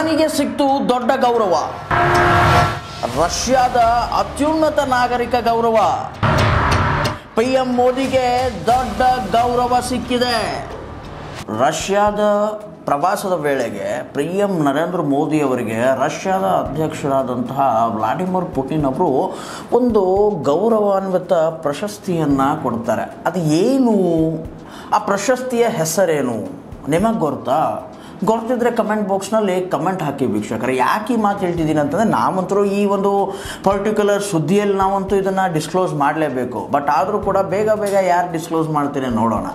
ಪ್ರಧಾನಿಗೆ ಸಿಕ್ತು ದೊಡ್ಡ ಗೌರವ. ರಷ್ಯಾದ ಅತ್ಯುನ್ನತ ನಾಗರಿಕ ಗೌರವ. ಪಿ ಎಂ ಮೋದಿಗೆ ದೊಡ್ಡ ಗೌರವ ಸಿಕ್ಕಿದೆ. ರಷ್ಯಾದ ಪ್ರವಾಸದ ವೇಳೆಗೆ ಪಿ ಎಂ ನರೇಂದ್ರ ಮೋದಿ ಅವರಿಗೆ ರಷ್ಯಾದ ಅಧ್ಯಕ್ಷರಾದಂತಹ ವ್ಲಾಡಿಮಿರ್ ಪುಟಿನ್ ಅವರು ಒಂದು ಗೌರವಾನ್ವಿತ ಪ್ರಶಸ್ತಿಯನ್ನು ಕೊಡ್ತಾರೆ. ಅದು ಏನು? ಆ ಪ್ರಶಸ್ತಿಯ ಹೆಸರೇನು? ನಿಮಗೆ ಗೊತ್ತಾ? ಗೊತ್ತಿದ್ರೆ ಕಮೆಂಟ್ ಬಾಕ್ಸ್ನಲ್ಲಿ ಕಮೆಂಟ್ ಹಾಕಿ ವೀಕ್ಷಕರೇ. ಯಾಕೆ ಈ ಮಾತು ಹೇಳ್ತಿದ್ದೀನಿ ಅಂತಂದರೆ ನಾವಂತರೂ ಈ ಒಂದು ಪರ್ಟಿಕ್ಯುಲರ್ ಸುದ್ದಿಯಲ್ಲಿ ನಾವಂತೂ ಇದನ್ನು ಡಿಸ್ಕ್ಲೋಸ್ ಮಾಡಲೇಬೇಕು. ಬಟ್ ಆದರೂ ಕೂಡ ಬೇಗ ಬೇಗ ಯಾರು ಡಿಸ್ಕ್ಲೋಸ್ ಮಾಡ್ತೀನಿ ನೋಡೋಣ.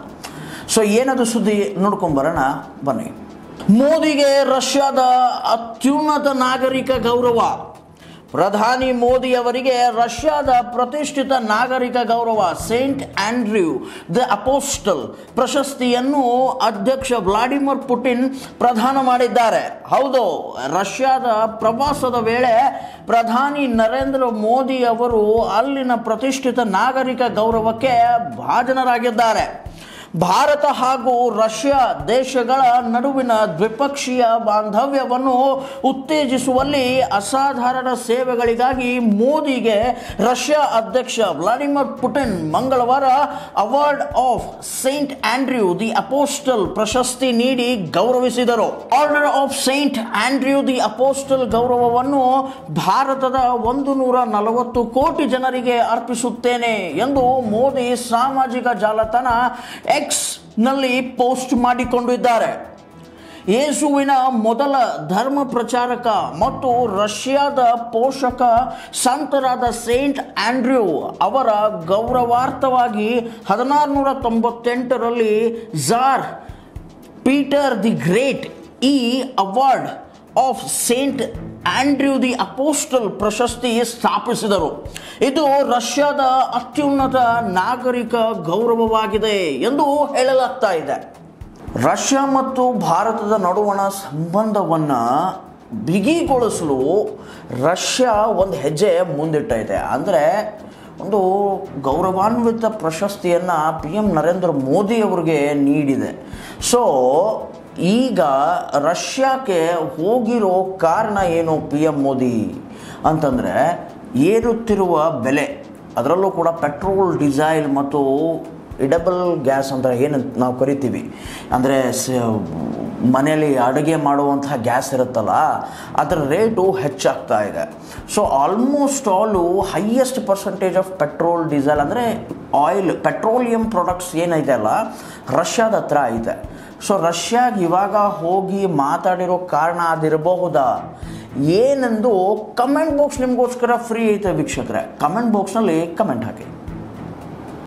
ಸೊ ಏನದು ಸುದ್ದಿ? ನೋಡ್ಕೊಂಬರೋಣ ಬನ್ನಿ. ಮೋದಿಗೆ ರಷ್ಯಾದ ಅತ್ಯುನ್ನತ ನಾಗರಿಕ ಗೌರವ. ಪ್ರಧಾನಿ ಮೋದಿ ಅವರಿಗೆ ರಷ್ಯಾದ ಪ್ರತಿಷ್ಠಿತ ನಾಗರಿಕ ಗೌರವ ಸೇಂಟ್ ಆಂಡ್ರ್ಯೂ ದ ಅಪೋಸ್ಟಲ್ ಪ್ರಶಸ್ತಿಯನ್ನು ಅಧ್ಯಕ್ಷ ವ್ಲಾಡಿಮಿರ್ ಪುಟಿನ್ ಪ್ರದಾನ ಮಾಡಿದ್ದಾರೆ. ಹೌದು, ರಷ್ಯಾದ ಪ್ರವಾಸದ ವೇಳೆ ಪ್ರಧಾನಿ ನರೇಂದ್ರ ಮೋದಿ ಅವರು ಅಲ್ಲಿನ ಪ್ರತಿಷ್ಠಿತ ನಾಗರಿಕ ಗೌರವಕ್ಕೆ ಭಾಜನರಾಗಿದ್ದಾರೆ. ಭಾರತ ಹಾಗೂ ರಷ್ಯಾ ದೇಶಗಳ ನಡುವಿನ ದ್ವಿಪಕ್ಷೀಯ ಬಾಂಧವ್ಯವನ್ನು ಉತ್ತೇಜಿಸುವಲ್ಲಿ ಅಸಾಧಾರಣ ಸೇವೆಗಳಿಗಾಗಿ ಮೋದಿಗೆ ರಷ್ಯಾ ಅಧ್ಯಕ್ಷ ವ್ಲಾಡಿಮಿರ್ ಪುಟಿನ್ ಮಂಗಳವಾರ award of Saint Andrew the Apostle ಪ್ರಶಸ್ತಿ ನೀಡಿ ಗೌರವಿಸಿದರು. Order of Saint Andrew the Apostle ಗೌರವವನ್ನು ಭಾರತದ ಒಂದು ನೂರ ನಲವತ್ತು ಕೋಟಿ ಜನರಿಗೆ ಅರ್ಪಿಸುತ್ತೇನೆ ಎಂದು ಮೋದಿ ಸಾಮಾಜಿಕ ಜಾಲತಾಣ ಎಕ್ಸ್ನಲ್ಲಿ ಪೋಸ್ಟ್ ಮಾಡಿಕೊಂಡಿದ್ದಾರೆ. ಯೇಸುವಿನ ಮೊದಲ ಧರ್ಮ ಪ್ರಚಾರಕ ಮತ್ತು ರಷ್ಯಾದ ಪೋಷಕ ಸಂತರಾದ ಸೇಂಟ್ ಆಂಡ್ರ್ಯೂ ಅವರ ಗೌರವಾರ್ಥವಾಗಿ ಹದಿನಾರುನೂರ ತೊಂಬತ್ತೆಂಟರಲ್ಲಿ ಝಾರ್ ಪೀಟರ್ ದಿ ಗ್ರೇಟ್ ಈ award of Saint Andrew the Apostle ಪ್ರಶಸ್ತಿ ಸ್ಥಾಪಿಸಿದರು. ಇದು ರಷ್ಯಾದ ಅತ್ಯುನ್ನತ ನಾಗರಿಕ ಗೌರವವಾಗಿದೆ ಎಂದು ಹೇಳಲಾಗ್ತಾ ಇದೆ. ರಷ್ಯಾ ಮತ್ತು ಭಾರತದ ನಡುವಣ ಸಂಬಂಧವನ್ನು ಬಿಗಿಗೊಳಿಸಲು ರಷ್ಯಾ ಒಂದು ಹೆಜ್ಜೆ ಮುಂದಿಟ್ಟೈತೆ. ಅಂದರೆ ಒಂದು ಗೌರವಾನ್ವಿತ ಪ್ರಶಸ್ತಿಯನ್ನು ಪಿ ಎಂ ನರೇಂದ್ರ ಮೋದಿ ಅವರಿಗೆ ನೀಡಿದೆ. ಸೊ ಈಗ ರಷ್ಯಾಕ್ಕೆ ಹೋಗಿರೋ ಕಾರಣ ಏನು ಪಿ ಎಂ ಮೋದಿ ಅಂತಂದರೆ ಏರುತ್ತಿರುವ ಬೆಲೆ, ಅದರಲ್ಲೂ ಕೂಡ ಪೆಟ್ರೋಲ್, ಡಿಸೈಲ್ ಮತ್ತು ಇಡಬಲ್ ಗ್ಯಾಸ್ ಅಂತ ಏನು ನಾವು ಕರಿತೀವಿ. ಅಂದರೆ ಮನೆಯಲ್ಲಿ ಅಡುಗೆ ಮಾಡುವಂತಹ ಗ್ಯಾಸ್ ಇರುತ್ತಲ್ಲ, ಅದರ ರೇಟು ಹೆಚ್ಚಾಗ್ತಾ ಇದೆ. So almost all highest percentage of petrol diesel ಅಂದರೆ ಆಯಿಲ್ ಪೆಟ್ರೋಲಿಯಂ ಪ್ರಾಡಕ್ಟ್ಸ್ ಏನೈತೆ ಅಲ್ಲ, ರಷ್ಯಾದ ಹತ್ರ ಐತೆ. ಸೊ ರಷ್ಯಾಗೆ ಇವಾಗ ಹೋಗಿ ಮಾತಾಡಿರೋ ಕಾರಣ ಅದಿರಬಹುದಾ? ಏನೆಂದು ಕಮೆಂಟ್ ಬಾಕ್ಸ್ ನಿಮಗೋಸ್ಕರ ಫ್ರೀ ಐತೆ ವೀಕ್ಷಕರೇ. ಕಮೆಂಟ್ ಬಾಕ್ಸ್ನಲ್ಲಿ ಕಮೆಂಟ್ ಹಾಕಿ.